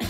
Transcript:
え?